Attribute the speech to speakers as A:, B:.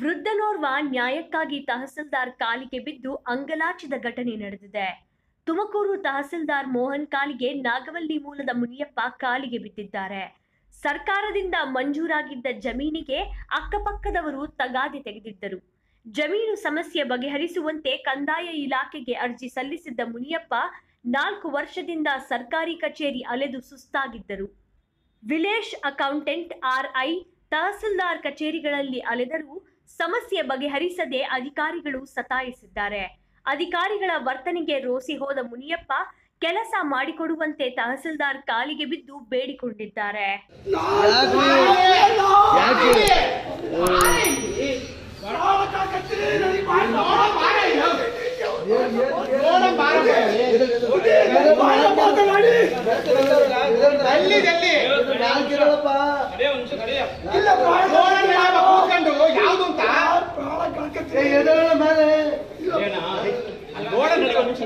A: ವೃದ್ಧನೋರ್ವ ನ್ಯಾಯಕ್ಕಾಗಿ ತಹಸೀಲ್ದಾರ್ ಕಾಲಿಗೆ ಬಿದ್ದು ಅಂಗಲಾಚಿದ ಘಟನೆ ನಡೆದಿದೆ. ತುಮಕೂರು ತಹಸೀಲ್ದಾರ್ ಮೋಹನ್ ಕಾಲಿಗೆ ನಾಗವಲ್ಲಿ ಮೂಲದ ಮುನಿಯಪ್ಪ ಕಾಲಿಗೆ ಬಿದ್ದಿದ್ದಾರೆ. ಸರ್ಕಾರದಿಂದ ಮಂಜೂರಾಗಿದ್ದ ಜಮೀನಿಗೆ ಅಕ್ಕಪಕ್ಕದವರು ತಗಾದೆ ತೆಗೆದಿದ್ದರು. ಜಮೀನು ಸಮಸ್ಯೆ ಬಗೆಹರಿಸುವಂತೆ ಕಂದಾಯ ಇಲಾಖೆಗೆ ಅರ್ಜಿ ಸಲ್ಲಿಸಿದ್ದ ಮುನಿಯಪ್ಪ ನಾಲ್ಕು ವರ್ಷದಿಂದ ಸರ್ಕಾರಿ ಕಚೇರಿ ಅಲೆದು ಸುಸ್ತಾಗಿದ್ದರು. ವಿಲೇಶ್ ಅಕೌಂಟೆಂಟ್ ಆರ್ಐ ತಹಸೀಲ್ದಾರ್ ಕಚೇರಿಗಳಲ್ಲಿ ಅಲೆದರೂ ಸಮಸ್ಯೆ ಬಗೆಹರಿಸದೆ ಅಧಿಕಾರಿಗಳು ಸತಾಯಿಸಿದ್ದಾರೆ. ಅಧಿಕಾರಿಗಳ ವರ್ತನೆಗೆ ರೋಸಿ ಹೋದ ಮುನಿಯಪ್ಪ ಕೆಲಸ ಮಾಡಿಕೊಡುವಂತೆ ತಹಸೀಲ್ದಾರ್ ಕಾಲಿಗೆ ಬಿದ್ದು ಬೇಡಿಕೊಂಡಿದ್ದಾರೆ.
B: ಅಲ್ಲಿ ನಿಮಿಷ.